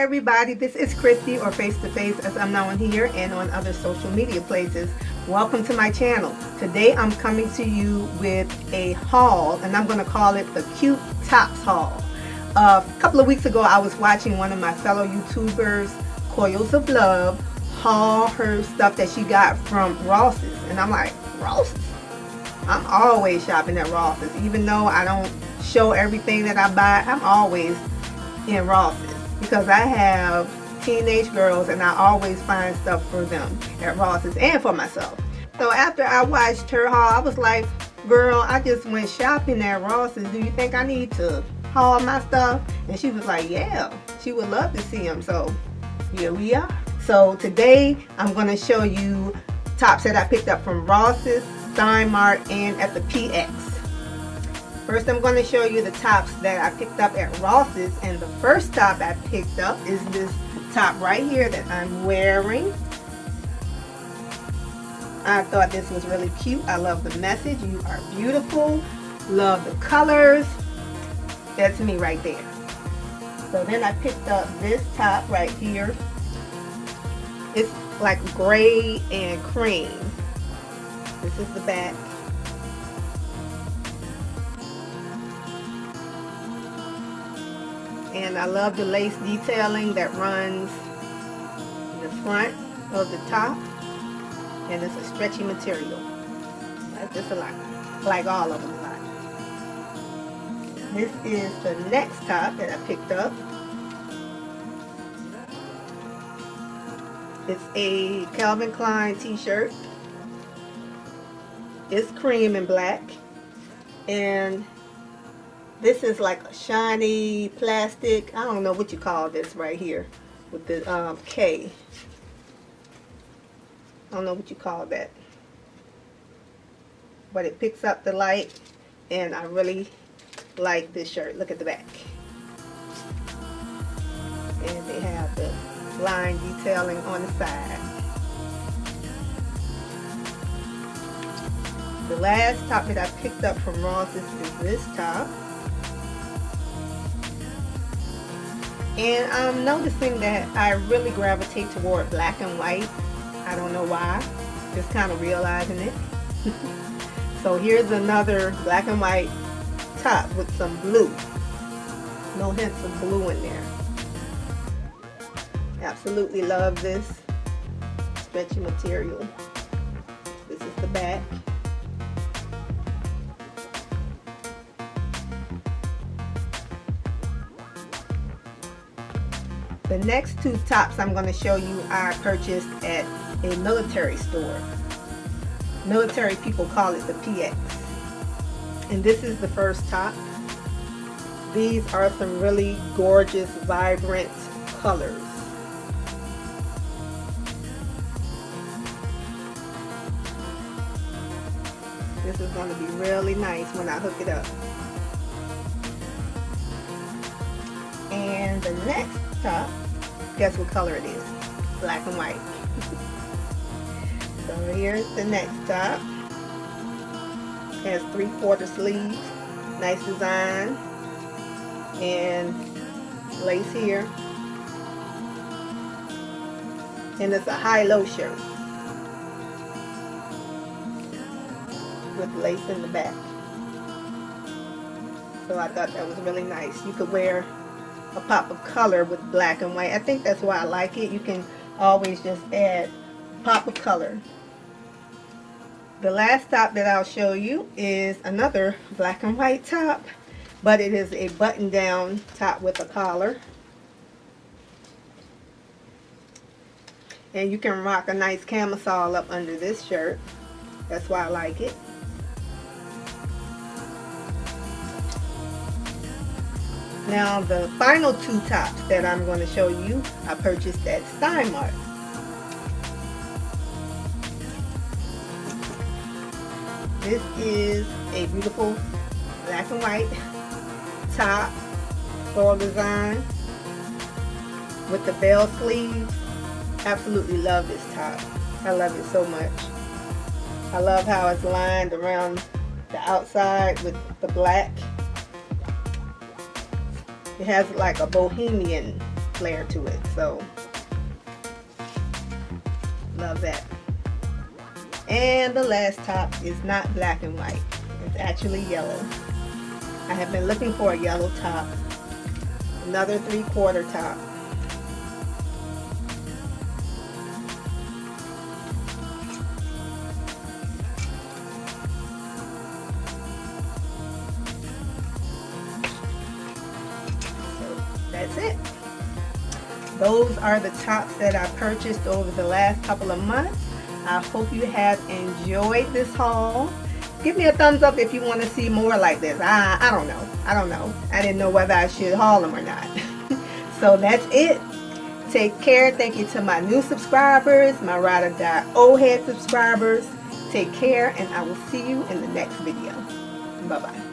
everybody, this is Christy or Face2fayce as I'm known here and on other social media places. Welcome to my channel. Today I'm coming to you with a haul and I'm going to call it the Cute Tops haul. Uh, a couple of weeks ago I was watching one of my fellow YouTubers, Coils of Love, haul her stuff that she got from Ross's and I'm like, Ross's? I'm always shopping at Ross's even though I don't show everything that I buy. I'm always in Ross's because I have teenage girls and I always find stuff for them at Ross's and for myself. So after I watched her haul, I was like, girl, I just went shopping at Ross's. Do you think I need to haul my stuff? And she was like, yeah, she would love to see them. So here we are. So today I'm going to show you tops that I picked up from Ross's, Stein Mart, and at the PX. First I'm going to show you the tops that I picked up at Ross's and the first top I picked up is this top right here that I'm wearing. I thought this was really cute. I love the message. You are beautiful. Love the colors. That's me right there. So then I picked up this top right here. It's like gray and cream. This is the back. And I love the lace detailing that runs the front of the top. And it's a stretchy material. That's just a lot. Like all of them a lot. This is the next top that I picked up. It's a Calvin Klein t-shirt. It's cream and black. And this is like a shiny plastic. I don't know what you call this right here with the um, K. I don't know what you call that. But it picks up the light and I really like this shirt. Look at the back. And they have the line detailing on the side. The last top that I picked up from Ross is this top. And I'm noticing that I really gravitate toward black and white. I don't know why. Just kind of realizing it. so here's another black and white top with some blue. No hints of blue in there. Absolutely love this stretchy material. This is the back. The next two tops I'm going to show you I purchased at a military store. Military people call it the PX. And this is the first top. These are some really gorgeous, vibrant colors. This is going to be really nice when I hook it up. And the next top guess what color it is? Black and white. So here's the next top. Has three-quarter sleeves nice design. And lace here. And it's a high-low shirt with lace in the back. So I thought that was really nice. You could wear a pop of color with black and white. I think that's why I like it. You can always just add pop of color. The last top that I'll show you is another black and white top, but it is a button down top with a collar. And you can rock a nice camisole up under this shirt. That's why I like it. Now the final two tops that I'm going to show you, I purchased at Stein Mart. This is a beautiful black and white top, floral design with the bell sleeves. Absolutely love this top. I love it so much. I love how it's lined around the outside with the black it has like a bohemian flair to it. So, love that. And the last top is not black and white. It's actually yellow. I have been looking for a yellow top. Another three quarter top. That's it. Those are the tops that I purchased over the last couple of months. I hope you have enjoyed this haul. Give me a thumbs up if you want to see more like this. I, I don't know. I don't know. I didn't know whether I should haul them or not. so that's it. Take care. Thank you to my new subscribers, my Ride or Die old head subscribers. Take care and I will see you in the next video. Bye-bye.